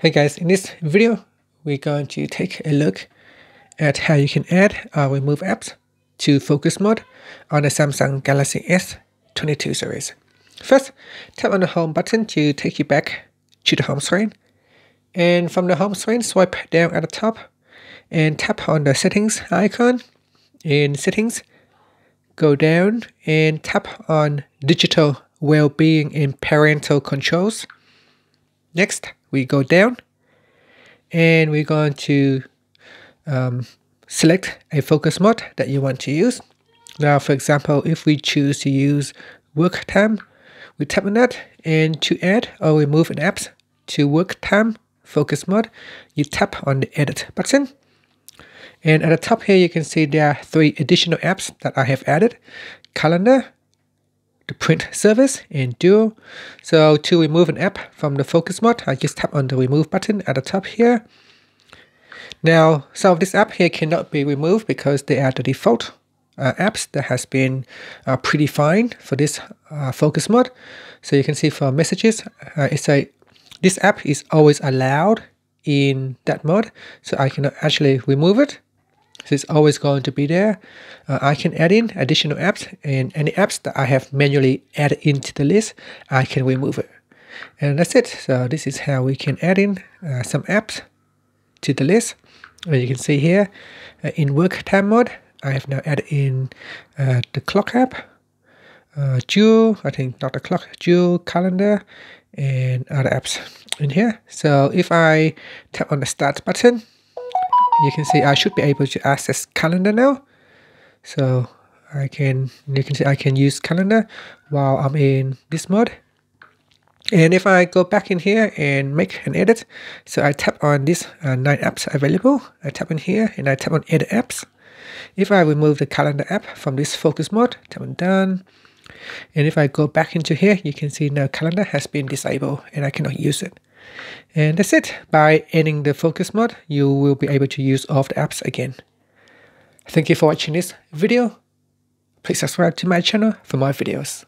Hey guys, in this video, we're going to take a look at how you can add or remove apps to focus mode on the Samsung Galaxy S22 series. First, tap on the home button to take you back to the home screen. And from the home screen, swipe down at the top and tap on the settings icon. In settings, go down and tap on digital well-being and parental controls. Next, we go down and we're going to um, select a focus mode that you want to use. Now, for example, if we choose to use work time, we tap on that and to add or remove an apps to work time focus mode, you tap on the edit button. And at the top here, you can see there are three additional apps that I have added. Calendar, the print service in Duo. So to remove an app from the focus mode, I just tap on the remove button at the top here. Now, some of this app here cannot be removed because they are the default uh, apps that has been uh, predefined for this uh, focus mode. So you can see for messages, uh, it's a this app is always allowed in that mode. So I cannot actually remove it so it's always going to be there. Uh, I can add in additional apps and any apps that I have manually added into the list, I can remove it. And that's it. So this is how we can add in uh, some apps to the list. As you can see here, uh, in work time mode, I have now added in uh, the clock app, uh, Duo, I think not the clock, Duo, calendar, and other apps in here. So if I tap on the start button, you can see I should be able to access calendar now. So I can, you can see I can use calendar while I'm in this mode. And if I go back in here and make an edit, so I tap on this uh, nine apps available, I tap in here and I tap on edit apps. If I remove the calendar app from this focus mode, tap on done. And if I go back into here, you can see now calendar has been disabled and I cannot use it. And that's it. By ending the focus mode, you will be able to use all of the apps again. Thank you for watching this video. Please subscribe to my channel for more videos.